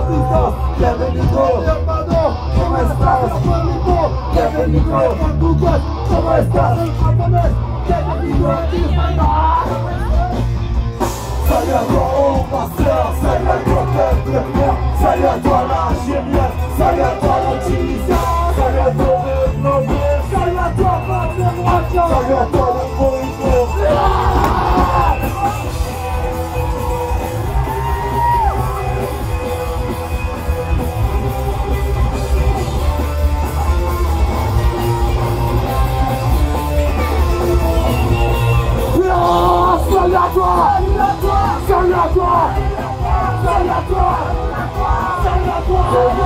Capitão, Bienvenido Hermano, ¿cómo estás? Tu amigo, bienvenido Portugal, ¿cómo estás? Japonés, bienvenido a Israel Zajadła opasę, zajadła kędrę meu na ziemię, zajadła rodzica Zajadła wygnowie, zajadła patrzę Zajadła tua! Sai tua! Sai tua!